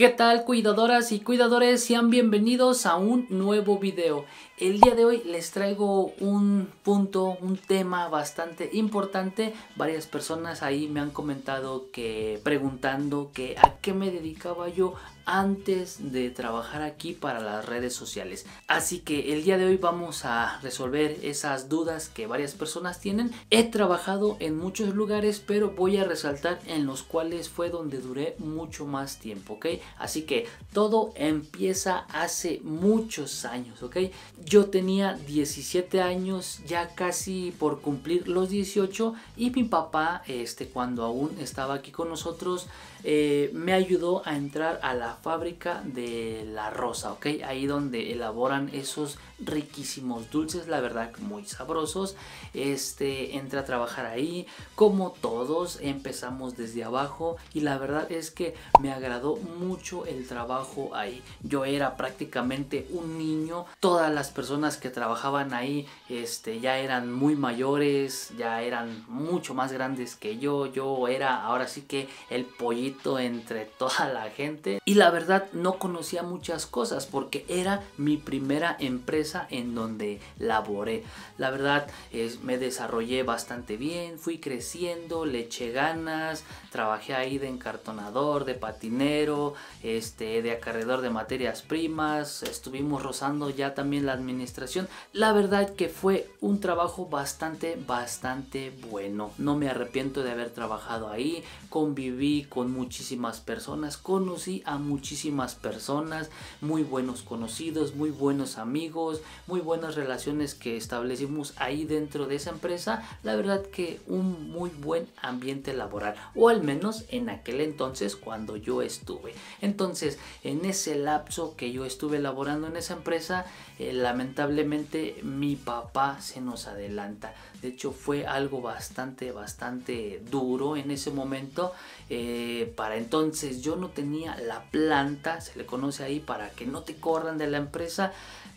¿Qué tal cuidadoras y cuidadores? Sean bienvenidos a un nuevo video. El día de hoy les traigo un punto, un tema bastante importante. Varias personas ahí me han comentado que preguntando que a qué me dedicaba yo antes de trabajar aquí para las redes sociales. Así que el día de hoy vamos a resolver esas dudas que varias personas tienen. He trabajado en muchos lugares, pero voy a resaltar en los cuales fue donde duré mucho más tiempo, ¿ok? Así que todo empieza hace muchos años, ¿ok? Yo tenía 17 años, ya casi por cumplir los 18 y mi papá, este, cuando aún estaba aquí con nosotros, eh, me ayudó a entrar a la fábrica de la rosa, ¿ok? Ahí donde elaboran esos riquísimos dulces, la verdad muy sabrosos. Este, entré a trabajar ahí, como todos, empezamos desde abajo y la verdad es que me agradó mucho el trabajo ahí. Yo era prácticamente un niño, todas las personas que trabajaban ahí este, ya eran muy mayores, ya eran mucho más grandes que yo, yo era ahora sí que el pollito entre toda la gente y la verdad no conocía muchas cosas porque era mi primera empresa en donde laboré. La verdad es, me desarrollé bastante bien, fui creciendo, le eché ganas, trabajé ahí de encartonador, de patinero, este, de acarredor de materias primas, estuvimos rozando ya también la administración. La verdad que fue un trabajo bastante, bastante bueno. No me arrepiento de haber trabajado ahí, conviví con muchísimas personas, conocí a muchísimas personas, muy buenos conocidos, muy buenos amigos, muy buenas relaciones que establecimos ahí dentro de esa empresa, la verdad que un muy buen ambiente laboral, o al menos en aquel entonces cuando yo estuve. Entonces, en ese lapso que yo estuve laborando en esa empresa, eh, lamentablemente mi papá se nos adelanta. De hecho, fue algo bastante, bastante duro en ese momento. Eh, para entonces yo no tenía la planta, se le conoce ahí, para que no te corran de la empresa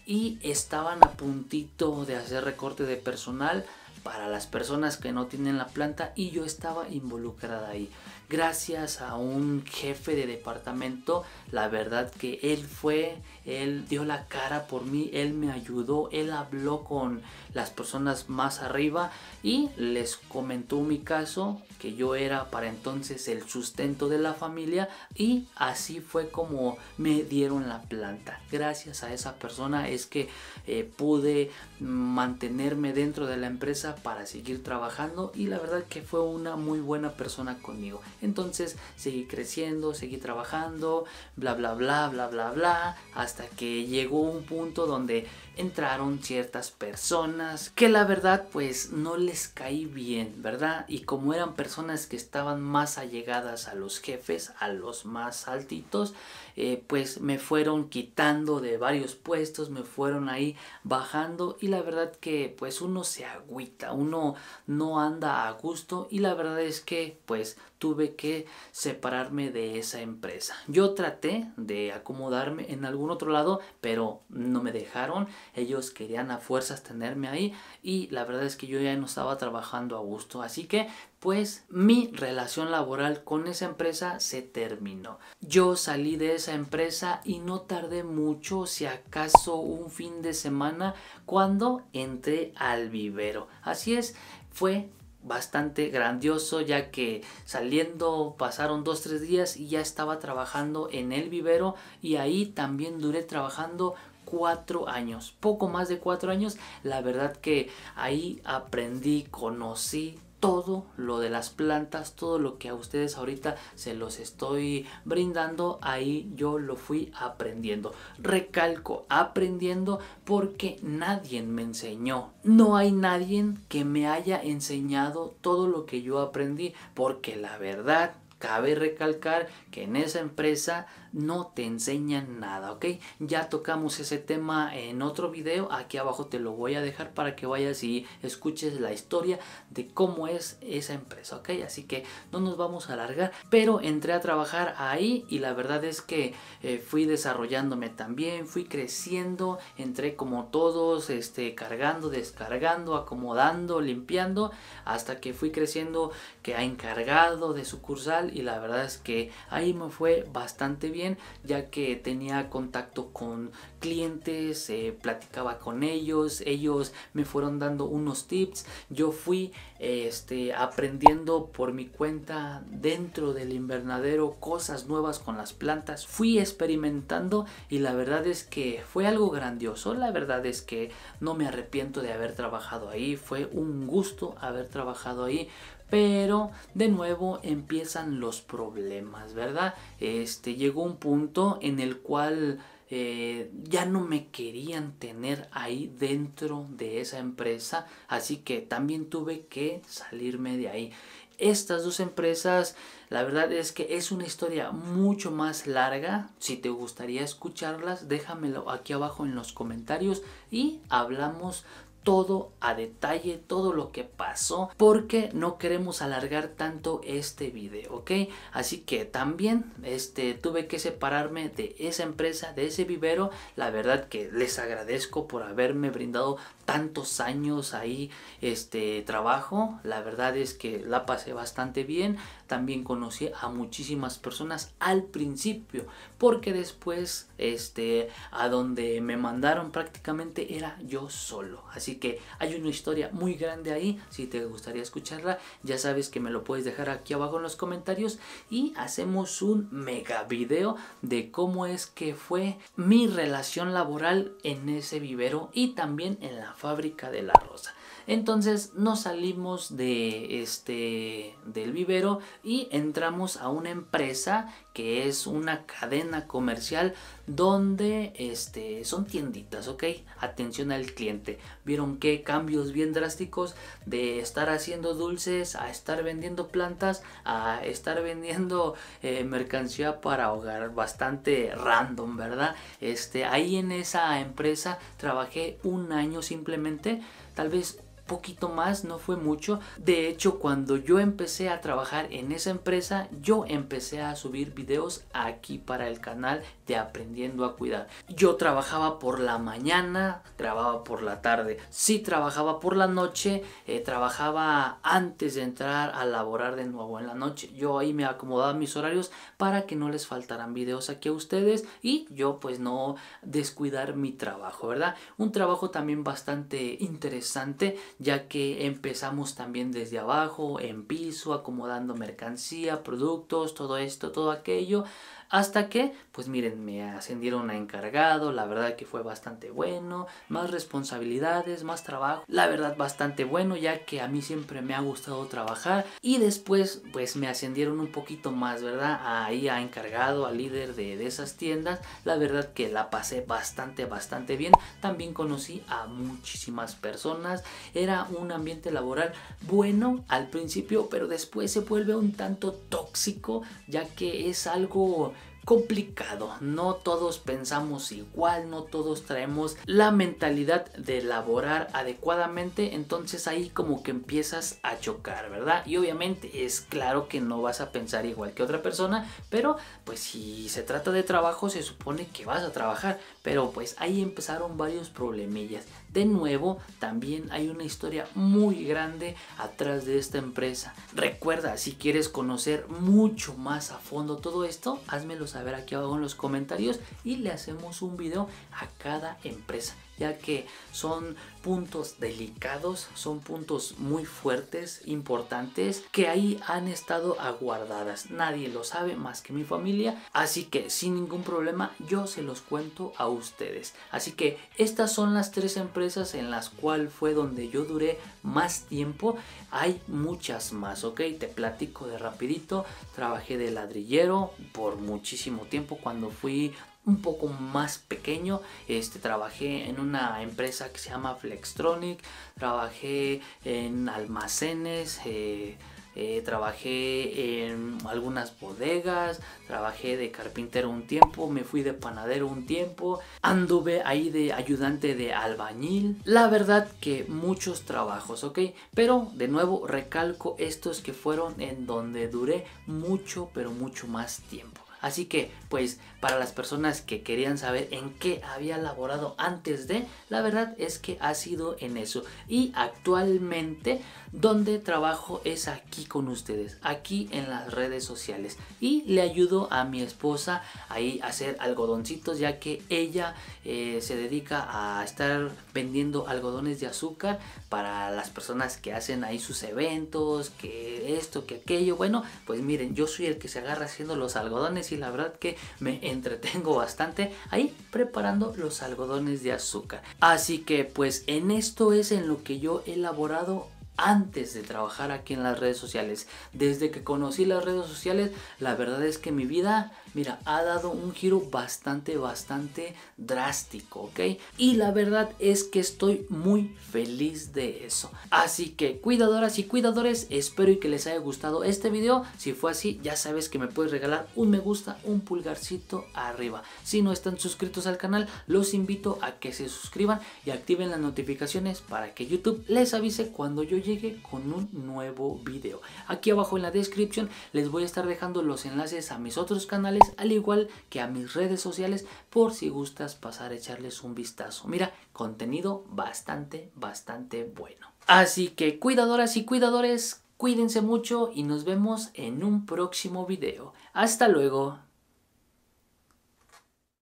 y estaban a puntito de hacer recorte de personal para las personas que no tienen la planta y yo estaba involucrada ahí. Gracias a un jefe de departamento, la verdad que él fue, él dio la cara por mí, él me ayudó, él habló con las personas más arriba y les comentó mi caso, que yo era para entonces el sustento de la familia y así fue como me dieron la planta. Gracias a esa persona es que eh, pude mantenerme dentro de la empresa para seguir trabajando y la verdad que fue una muy buena persona conmigo. Entonces seguí creciendo, seguí trabajando, bla bla bla bla bla bla, hasta que llegó un punto donde entraron ciertas personas que la verdad pues no les caí bien, ¿verdad? Y como eran personas que estaban más allegadas a los jefes, a los más altitos, eh, pues me fueron quitando de varios puestos, me fueron ahí bajando y la verdad que pues uno se agüita, uno no anda a gusto y la verdad es que pues tuve que separarme de esa empresa. Yo traté de acomodarme en algún otro lado, pero no me dejaron. Ellos querían a fuerzas tenerme ahí y la verdad es que yo ya no estaba trabajando a gusto. Así que pues mi relación laboral con esa empresa se terminó. Yo salí de esa empresa y no tardé mucho, si acaso un fin de semana, cuando entré al vivero. Así es, fue bastante grandioso ya que saliendo pasaron dos tres días y ya estaba trabajando en el vivero y ahí también duré trabajando cuatro años poco más de cuatro años la verdad que ahí aprendí conocí todo lo de las plantas, todo lo que a ustedes ahorita se los estoy brindando, ahí yo lo fui aprendiendo. Recalco, aprendiendo porque nadie me enseñó. No hay nadie que me haya enseñado todo lo que yo aprendí, porque la verdad Cabe recalcar que en esa empresa no te enseñan nada, ¿ok? Ya tocamos ese tema en otro video, aquí abajo te lo voy a dejar para que vayas y escuches la historia de cómo es esa empresa, ¿ok? Así que no nos vamos a alargar, pero entré a trabajar ahí y la verdad es que eh, fui desarrollándome también, fui creciendo, entré como todos, este, cargando, descargando, acomodando, limpiando, hasta que fui creciendo que ha encargado de sucursal y la verdad es que ahí me fue bastante bien ya que tenía contacto con clientes, eh, platicaba con ellos, ellos me fueron dando unos tips, yo fui este, aprendiendo por mi cuenta dentro del invernadero cosas nuevas con las plantas, fui experimentando y la verdad es que fue algo grandioso, la verdad es que no me arrepiento de haber trabajado ahí, fue un gusto haber trabajado ahí, pero de nuevo empiezan los problemas, ¿verdad? Este llegó un punto en el cual eh, ya no me querían tener ahí dentro de esa empresa, así que también tuve que salirme de ahí. Estas dos empresas, la verdad es que es una historia mucho más larga. Si te gustaría escucharlas, déjamelo aquí abajo en los comentarios y hablamos todo a detalle, todo lo que pasó, porque no queremos alargar tanto este video, ¿ok? Así que también este, tuve que separarme de esa empresa, de ese vivero. La verdad que les agradezco por haberme brindado tantos años ahí este trabajo. La verdad es que la pasé bastante bien. También conocí a muchísimas personas al principio, porque después este a donde me mandaron prácticamente era yo solo. Así que hay una historia muy grande ahí. Si te gustaría escucharla, ya sabes que me lo puedes dejar aquí abajo en los comentarios y hacemos un mega video de cómo es que fue mi relación laboral en ese vivero y también en la fábrica de la rosa. Entonces nos salimos de este del vivero y entramos a una empresa que es una cadena comercial donde este son tienditas, ¿ok? Atención al cliente. Vieron qué cambios bien drásticos de estar haciendo dulces a estar vendiendo plantas a estar vendiendo eh, mercancía para hogar, bastante random, ¿verdad? Este ahí en esa empresa trabajé un año simplemente, tal vez poquito más, no fue mucho. De hecho, cuando yo empecé a trabajar en esa empresa, yo empecé a subir videos aquí para el canal de Aprendiendo a Cuidar. Yo trabajaba por la mañana, grababa por la tarde. Si trabajaba por la noche, eh, trabajaba antes de entrar a laborar de nuevo en la noche. Yo ahí me acomodaba mis horarios para que no les faltaran videos aquí a ustedes y yo pues no descuidar mi trabajo, ¿verdad? Un trabajo también bastante interesante ya que empezamos también desde abajo, en piso, acomodando mercancía, productos, todo esto, todo aquello, hasta que, pues miren, me ascendieron a encargado, la verdad que fue bastante bueno, más responsabilidades, más trabajo, la verdad bastante bueno, ya que a mí siempre me ha gustado trabajar. Y después, pues me ascendieron un poquito más, ¿verdad? Ahí a encargado, a líder de, de esas tiendas. La verdad que la pasé bastante, bastante bien. También conocí a muchísimas personas. Era un ambiente laboral bueno al principio, pero después se vuelve un tanto tóxico, ya que es algo complicado. No todos pensamos igual, no todos traemos la mentalidad de elaborar adecuadamente, entonces ahí como que empiezas a chocar, ¿verdad? Y obviamente es claro que no vas a pensar igual que otra persona, pero pues si se trata de trabajo se supone que vas a trabajar, pero pues ahí empezaron varios problemillas. De nuevo, también hay una historia muy grande atrás de esta empresa. Recuerda, si quieres conocer mucho más a fondo todo esto, házmelo saber aquí abajo en los comentarios y le hacemos un video a cada empresa ya que son puntos delicados, son puntos muy fuertes, importantes, que ahí han estado aguardadas. Nadie lo sabe más que mi familia, así que sin ningún problema yo se los cuento a ustedes. Así que estas son las tres empresas en las cuales fue donde yo duré más tiempo. Hay muchas más, ok, te platico de rapidito. Trabajé de ladrillero por muchísimo tiempo cuando fui un poco más pequeño. Este, trabajé en una empresa que se llama Flextronic, trabajé en almacenes, eh, eh, trabajé en algunas bodegas, trabajé de carpintero un tiempo, me fui de panadero un tiempo, anduve ahí de ayudante de albañil. La verdad que muchos trabajos, ¿ok? Pero de nuevo recalco estos que fueron en donde duré mucho, pero mucho más tiempo. Así que, pues, para las personas que querían saber en qué había laborado antes de, la verdad es que ha sido en eso. Y actualmente, donde trabajo es aquí con ustedes, aquí en las redes sociales. Y le ayudo a mi esposa ahí a hacer algodoncitos, ya que ella eh, se dedica a estar vendiendo algodones de azúcar para las personas que hacen ahí sus eventos, que esto, que aquello. Bueno, pues miren, yo soy el que se agarra haciendo los algodones y la verdad que me entretengo bastante ahí preparando los algodones de azúcar. Así que pues en esto es en lo que yo he elaborado antes de trabajar aquí en las redes sociales. Desde que conocí las redes sociales, la verdad es que mi vida, mira, ha dado un giro bastante, bastante drástico, ¿ok? Y la verdad es que estoy muy feliz de eso. Así que, cuidadoras y cuidadores, espero y que les haya gustado este video. Si fue así, ya sabes que me puedes regalar un me gusta, un pulgarcito arriba. Si no están suscritos al canal, los invito a que se suscriban y activen las notificaciones para que YouTube les avise cuando yo llegue con un nuevo video. Aquí abajo en la descripción les voy a estar dejando los enlaces a mis otros canales, al igual que a mis redes sociales, por si gustas pasar a echarles un vistazo. Mira, contenido bastante, bastante bueno. Así que cuidadoras y cuidadores, cuídense mucho y nos vemos en un próximo video. Hasta luego.